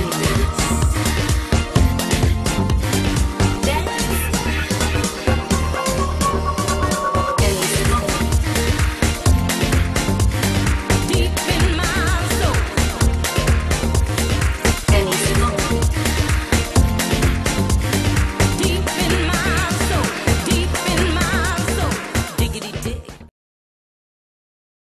Yeah.